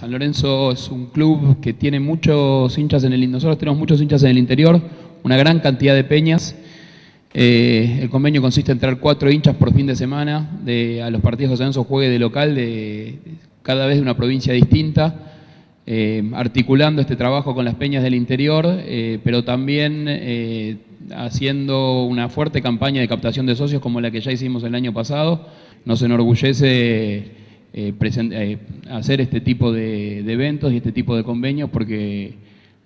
San Lorenzo es un club que tiene muchos hinchas en el nosotros tenemos muchos hinchas en el interior, una gran cantidad de peñas. Eh, el convenio consiste en traer cuatro hinchas por fin de semana de, a los partidos que San Lorenzo juegue de local de cada vez de una provincia distinta, eh, articulando este trabajo con las peñas del interior, eh, pero también haciendo una fuerte campaña de captación de socios como la que ya hicimos el año pasado. Nos enorgullece eh, eh, hacer este tipo de, eventos y este tipo de convenios porque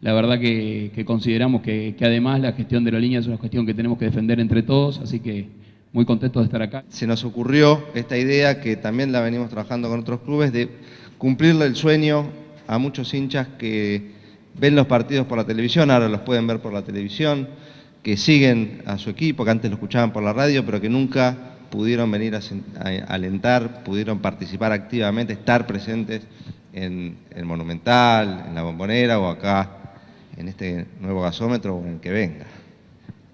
la verdad que, consideramos que, además la gestión de la línea es una cuestión que tenemos que defender entre todos, así que muy contentos de estar acá. Se nos ocurrió esta idea que también la venimos trabajando con otros clubes de cumplirle el sueño a muchos hinchas que ven los partidos por la televisión, ahora los pueden ver por la televisión, que siguen a su equipo, que antes lo escuchaban por la radio, pero que nunca pudieron venir a, alentar, pudieron participar activamente, estar presentes en el Monumental, en la Bombonera o acá en este nuevo gasómetro o en el que venga.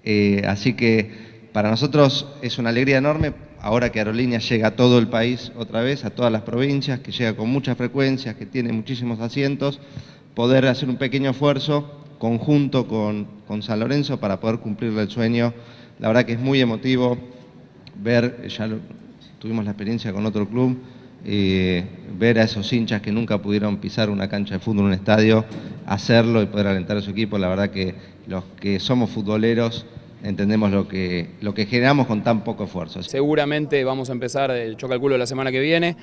Eh, así que para nosotros es una alegría enorme, ahora que Aerolíneas llega a todo el país otra vez, a todas las provincias, que llega con muchas frecuencias, que tiene muchísimos asientos, poder hacer un pequeño esfuerzo conjunto con, con San Lorenzo para poder cumplirle el sueño. La verdad que es muy emotivo, ver, ya tuvimos la experiencia con otro club, eh, ver a esos hinchas que nunca pudieron pisar una cancha de fútbol, un estadio, hacerlo y poder alentar a su equipo, la verdad que los que somos futboleros entendemos lo que, lo que generamos con tan poco esfuerzo. Seguramente vamos a empezar el culo la semana que viene.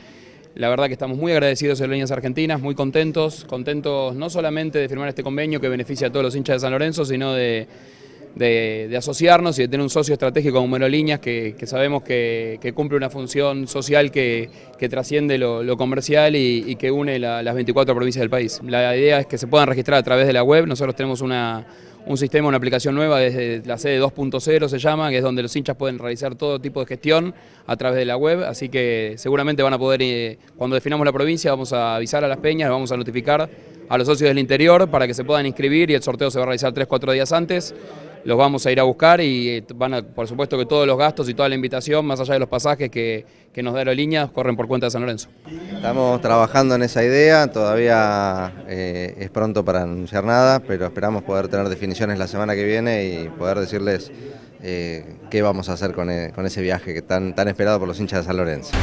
La verdad que estamos muy agradecidos a las argentinas, muy contentos, contentos no solamente de firmar este convenio que beneficia a todos los hinchas de San Lorenzo, sino de de, asociarnos y de tener un socio estratégico como Aerolíneas que, que sabemos que, cumple una función social que, trasciende lo, comercial y, que une las 24 provincias del país. La idea es que se puedan registrar a través de la web, nosotros tenemos un sistema, una aplicación nueva desde la sede 2.0 se llama, que es donde los hinchas pueden realizar todo tipo de gestión a través de la web, así que seguramente van a poder, eh, cuando definamos la provincia, vamos a avisar a las peñas, vamos a notificar a los socios del interior para que se puedan inscribir y el sorteo se va a realizar 3-4 días antes los vamos a ir a buscar y eh, van a, por supuesto que todos los gastos y toda la invitación, más allá de los pasajes que, nos da Aerolíneas, corren por cuenta de San Lorenzo. Estamos trabajando en esa idea, todavía eh, es pronto para anunciar nada, pero esperamos poder tener definiciones la semana que viene y poder decirles eh, qué vamos a hacer con, con ese viaje que tan, tan esperado por los hinchas de San Lorenzo.